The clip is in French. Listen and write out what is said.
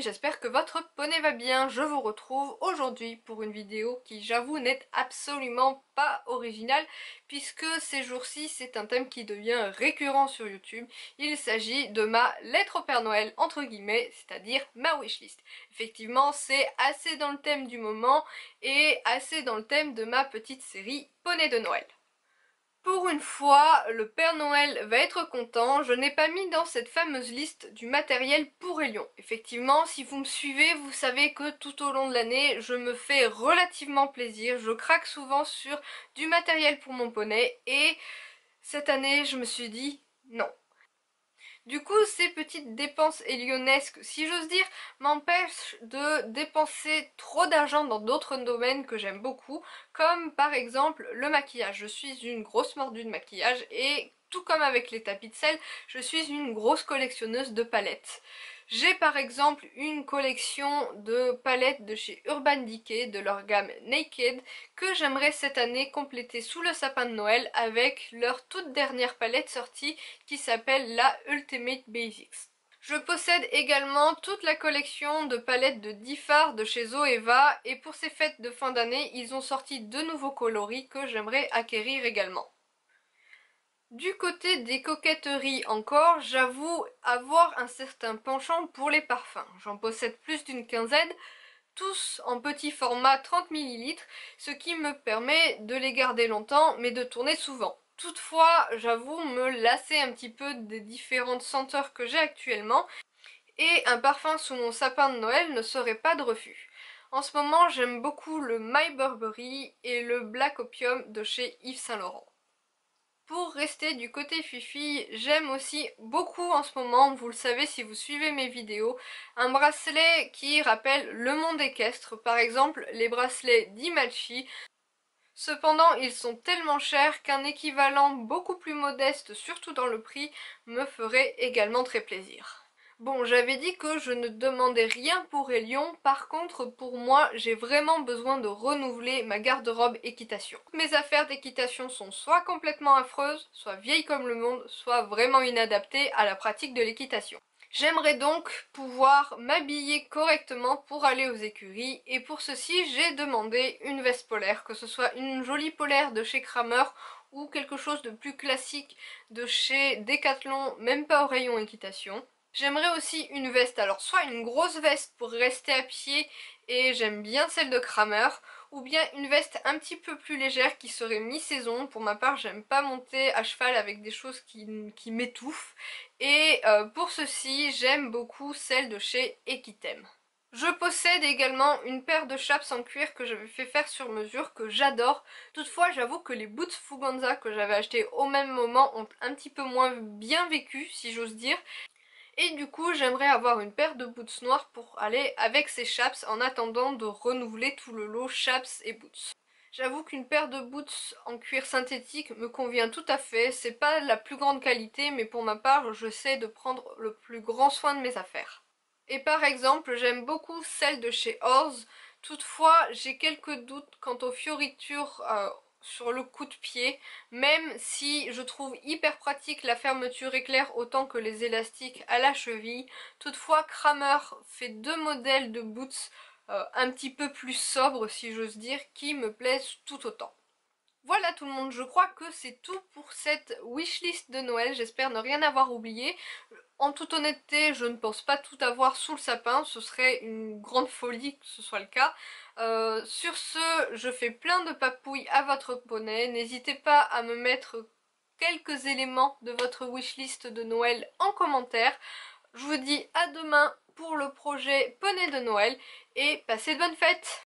J'espère que votre poney va bien. Je vous retrouve aujourd'hui pour une vidéo qui j'avoue n'est absolument pas originale puisque ces jours-ci c'est un thème qui devient récurrent sur YouTube. Il s'agit de ma lettre au Père Noël entre guillemets, c'est-à-dire ma wishlist. Effectivement c'est assez dans le thème du moment et assez dans le thème de ma petite série Poney de Noël. Pour une fois, le Père Noël va être content, je n'ai pas mis dans cette fameuse liste du matériel pour Elion. Effectivement, si vous me suivez, vous savez que tout au long de l'année, je me fais relativement plaisir, je craque souvent sur du matériel pour mon poney. Et cette année, je me suis dit non, du coup, ces petites dépenses élionesques, si j'ose dire, m'empêchent de dépenser trop d'argent dans d'autres domaines que j'aime beaucoup, comme par exemple le maquillage. Je suis une grosse mordue de maquillage et tout comme avec les tapis de sel, je suis une grosse collectionneuse de palettes. J'ai par exemple une collection de palettes de chez Urban Decay de leur gamme Naked que j'aimerais cette année compléter sous le sapin de Noël avec leur toute dernière palette sortie qui s'appelle la Ultimate Basics. Je possède également toute la collection de palettes de Diffar de chez Zoeva et pour ces fêtes de fin d'année, ils ont sorti de nouveaux coloris que j'aimerais acquérir également. Du côté des coquetteries encore, j'avoue avoir un certain penchant pour les parfums. J'en possède plus d'une quinzaine, tous en petit format 30 ml, ce qui me permet de les garder longtemps mais de tourner souvent. Toutefois, j'avoue me lasser un petit peu des différentes senteurs que j'ai actuellement et un parfum sous mon sapin de Noël ne serait pas de refus. En ce moment, j'aime beaucoup le My Burberry et le Black Opium de chez Yves Saint Laurent. Rester du côté fifi, j'aime aussi beaucoup en ce moment, vous le savez si vous suivez mes vidéos, un bracelet qui rappelle le monde équestre, par exemple les bracelets d'Imachi. Cependant, ils sont tellement chers qu'un équivalent beaucoup plus modeste, surtout dans le prix, me ferait également très plaisir. Bon, j'avais dit que je ne demandais rien pour Elion, par contre pour moi j'ai vraiment besoin de renouveler ma garde-robe équitation. Mes affaires d'équitation sont soit complètement affreuses, soit vieilles comme le monde, soit vraiment inadaptées à la pratique de l'équitation. J'aimerais donc pouvoir m'habiller correctement pour aller aux écuries et pour ceci j'ai demandé une veste polaire, que ce soit une jolie polaire de chez Kramer ou quelque chose de plus classique de chez Decathlon, même pas au rayon équitation. J'aimerais aussi une veste, alors soit une grosse veste pour rester à pied et j'aime bien celle de Kramer, ou bien une veste un petit peu plus légère qui serait mi-saison. Pour ma part, j'aime pas monter à cheval avec des choses qui, m'étouffent. Et euh, pour ceci, j'aime beaucoup celle de chez Equitem. Je possède également une paire de chaps en cuir que j'avais fait faire sur mesure, que j'adore. Toutefois, j'avoue que les boots Fuganza que j'avais acheté au même moment ont un petit peu moins bien vécu, si j'ose dire. Et du coup j'aimerais avoir une paire de boots noirs pour aller avec ces chaps en attendant de renouveler tout le lot chaps et boots. J'avoue qu'une paire de boots en cuir synthétique me convient tout à fait, c'est pas la plus grande qualité mais pour ma part je sais de prendre le plus grand soin de mes affaires. Et par exemple j'aime beaucoup celle de chez Orz, toutefois j'ai quelques doutes quant aux fioritures euh, sur le coup de pied, même si je trouve hyper pratique la fermeture éclair autant que les élastiques à la cheville. Toutefois, Kramer fait deux modèles de boots euh, un petit peu plus sobres, si j'ose dire, qui me plaisent tout autant. Voilà tout le monde, je crois que c'est tout pour cette wishlist de Noël, j'espère ne rien avoir oublié. En toute honnêteté, je ne pense pas tout avoir sous le sapin, ce serait une grande folie que ce soit le cas. Euh, sur ce, je fais plein de papouilles à votre poney, n'hésitez pas à me mettre quelques éléments de votre wishlist de Noël en commentaire. Je vous dis à demain pour le projet poney de Noël et passez de bonnes fêtes